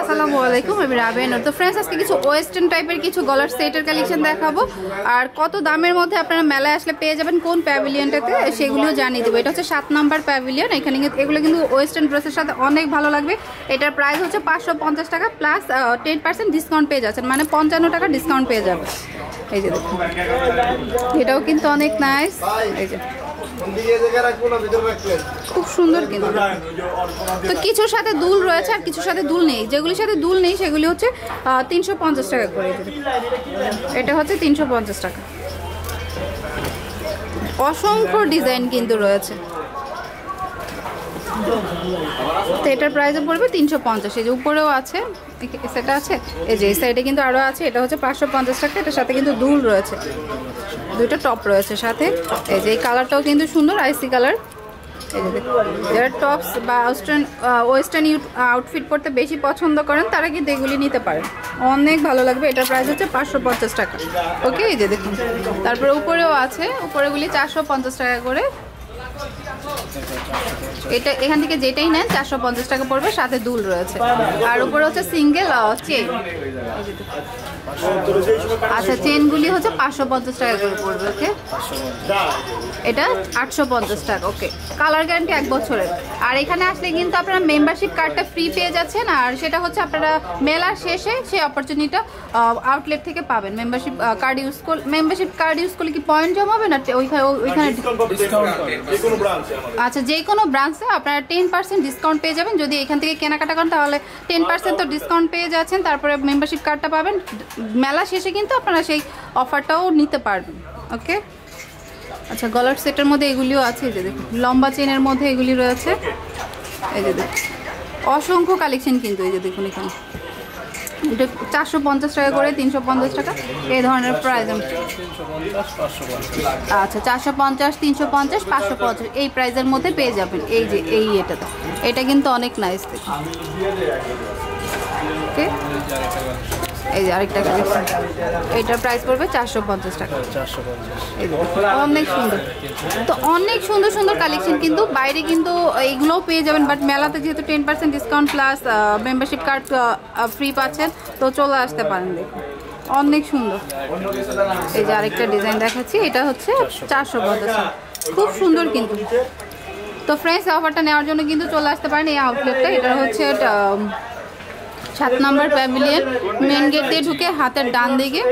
আসসালামু আলাইকুম, আমি রাবেন। তো ফ্রেন্ডস আজকে কিছু ওয়েস্টার্ন টাইপের কিছু গলার সেটের কালেকশন দেখাবো। আর কত দামের মধ্যে আপনারা মেলায় আসলে পেয়ে যাবেন, কোন প্যাভিলিয়নটাতে সেগুলিও জানিয়ে দেবো। এটা হচ্ছে সাত নাম্বার প্যাভিলিয়ন এখানে কিন্তু এগুলো কিন্তু ওয়েস্টার্ন ড্রেসের সাথে অনেক ভালো লাগবে। এটার প্রাইস হচ্ছে পাঁচশো পঞ্চাশ টাকা প্লাস টেন পার্সেন্ট ডিসকাউন্ট পেয়ে যাচ্ছেন। মানে পঞ্চান্ন টাকা ডিসকাউন্ট পেয়ে যাবে এই যে এটাও কিন্তু অনেক নাইস এই যে। খুব সুন্দর কিন্তু। তো কিছুর সাথে দুল রয়েছে, আর কিছুর সাথে দুল নেই। যেগুলির সাথে দুল নেই, সেগুলি হচ্ছে তিনশো পঞ্চাশ টাকা করে। এটা হচ্ছে তিনশো পঞ্চাশ টাকা। অসংখ্য ডিজাইন কিন্তু রয়েছে। তো এটার প্রাইসে পড়বে তিনশো পঞ্চাশ। এই যে উপরেও আছে সেটা আছে, এই যে এই সাইডে কিন্তু আরও আছে, এটা হচ্ছে পাঁচশো পঞ্চাশ টাকা, এটার সাথে কিন্তু দুল রয়েছে। দুটো টপ রয়েছে সাথে। এই যে এই কালারটাও কিন্তু সুন্দর আইসি কালার যারা টপস বা ওয়েস্টার্ন ওয়েস্টার্ন আউটফিট পরতে বেশি পছন্দ করেন, তারা কিন্তু এগুলি নিতে পারেন অনেক ভালো লাগবে এটার প্রাইস হচ্ছে পাঁচশো পঞ্চাশ টাকা। ওকে এই যে দেখুন। তারপরে উপরেও আছে, উপরেগুলি চারশো পঞ্চাশ টাকা করে এটা এখান থেকে যেটাই নেন চারশো পঞ্চাশ টাকা পড়বে সাথে দুল রয়েছে। আর উপরে হচ্ছে সিঙ্গেল চেন আচ্ছা চেনগুলি হচ্ছে পাঁচশো পঞ্চাশ টাকা করে পড়বে ওকে এটা আটশো পঞ্চাশ টাকা ওকে কালার গ্যারান্টি এক বছরের। আর এখানে আসলে কিন্তু আপনারা মেম্বারশিপ কার্ডটা ফ্রি পেয়ে যাচ্ছেন আর সেটা হচ্ছে আপনারা মেলার শেষে সেই অপরচুনিটিটা আউটলেট থেকে পাবেন। মেম্বারশিপ কার্ড ইউজ করলে মেম্বারশিপ কার্ড ইউজ করলে কি পয়েন্ট জমাবে না? ওইখানে ওইখানে আচ্ছা যে কোনো ব্রাঞ্চে আপনারা টেন পার্সেন্ট ডিসকাউন্ট পেয়ে যাবেন। যদি এখান থেকে কেনাকাটা করেন তাহলে টেন পার্সেন্ট তো ডিসকাউন্ট পেয়ে যাচ্ছেন। তারপরে মেম্বারশিপ কার্ডটা পাবেন। মেলা শেষে কিন্তু আপনারা সেই অফারটাও নিতে পারবেন। ওকে? আচ্ছা গলার সেটের মধ্যে এগুলিও আছে। এই যে দেখুন লম্বা চেনের মধ্যে এগুলি রয়েছে। এই যে দেখুন অসংখ্য কালেকশন কিন্তু এই যে দেখুন এখানে। চারশো পঞ্চাশ টাকা করে, তিনশো পঞ্চাশ টাকা। এই ধরনের প্রাইস আচ্ছা চারশো পঞ্চাশ, তিনশো পঞ্চাশ, পাঁচশো পঞ্চাশ, এই প্রাইসের মধ্যে পেয়ে যাবেন। এই যে, এই এটাতে এটা কিন্তু অনেক নাইস ওকে এই যে আরেকটা কালেকশন এটার প্রাইস পড়বে চারশো পঞ্চাশ টাকা। অনেক সুন্দর। তো অনেক সুন্দর সুন্দর কালেকশন কিন্তু বাইরে কিন্তু এইগুলোও পেয়ে যাবেন বাট মেলাতে যেহেতু ten percent discount plus membership card free পাচ্ছেন, তো চলে আসতে পারেন দেখুন। অনেক সুন্দর। এই যে আরেকটা ডিজাইন দেখাচ্ছি, এটা হচ্ছে চারশো পঞ্চাশ খুব সুন্দর কিন্তু। তো ফ্রেন্ডস অফারটা নেওয়ার জন্য কিন্তু চলে আসতে পারেন এই আউটলেটটা এটা হচ্ছে সাত নম্বর প্যাভিলিয়ন মেন গেট দিয়ে ঢুকে হাতের ডান দিকে।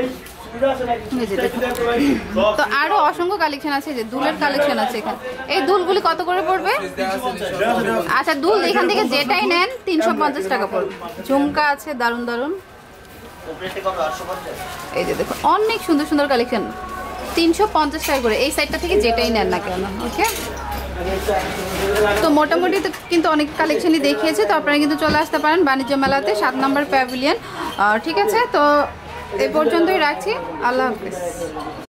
তো আরও অসংখ্য কালেকশন আছে যে দুলের কালেকশন আছে এখানে। এই দুলগুলি কত করে পড়বে? আচ্ছা দুল এখান থেকে যেটাই নেন, তিনশো পঞ্চাশ টাকা পড়বে। ঝুমকা আছে, দারুণ দারুণ। এই যে দেখো অনেক সুন্দর সুন্দর কালেকশন তিনশো পঞ্চাশ টাকা করে, এই সাইডটা থেকে যেটাই নেন না কেন ওকে তো মোটামুটি তো কিন্তু অনেক কালেকশনই দেখিয়েছে, তো আপনারা কিন্তু চলে আসতে পারেন বাণিজ্য মেলাতে, সাত নম্বর প্যাভিলিয়ন ঠিক আছে, তো এ পর্যন্তই রাখছি। আল্লাহ হাফিজ।